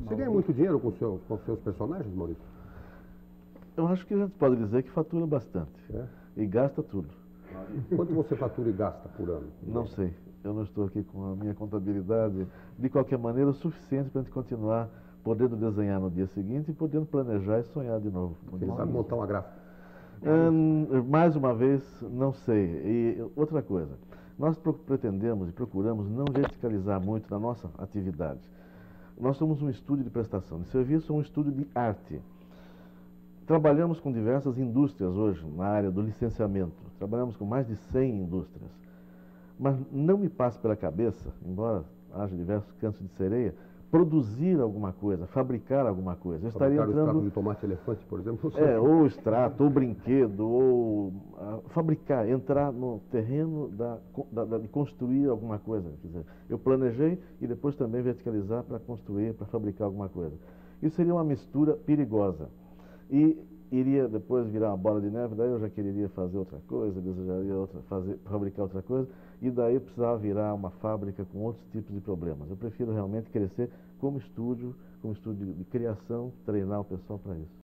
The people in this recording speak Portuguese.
Você ganha muito dinheiro com, seu, com seus personagens, Maurício? Eu acho que a gente pode dizer que fatura bastante. É? E gasta tudo. Quanto você fatura e gasta por ano? Não sei. Eu não estou aqui com a minha contabilidade. De qualquer maneira, o suficiente para a gente continuar podendo desenhar no dia seguinte e podendo planejar e sonhar de novo. Quem sabe montar uma gráfica? Hum, mais uma vez, não sei. E outra coisa, nós pretendemos e procuramos não verticalizar muito na nossa atividade. Nós somos um estúdio de prestação de serviço, um estúdio de arte. Trabalhamos com diversas indústrias hoje na área do licenciamento. Trabalhamos com mais de 100 indústrias. Mas não me passa pela cabeça, embora haja diversos cantos de sereia, produzir alguma coisa, fabricar alguma coisa. Eu fabricar estaria entrando... o extrato de tomate elefante, por exemplo? É, ou extrato, ou brinquedo, ou fabricar, entrar no terreno da, da, da, de construir alguma coisa. Quer dizer, eu planejei e depois também verticalizar para construir, para fabricar alguma coisa. Isso seria uma mistura perigosa. E iria depois virar uma bola de neve, daí eu já quereria fazer outra coisa, desejaria outra, fazer, fabricar outra coisa, e daí precisava virar uma fábrica com outros tipos de problemas. Eu prefiro realmente crescer como estúdio, como estúdio de criação, treinar o pessoal para isso.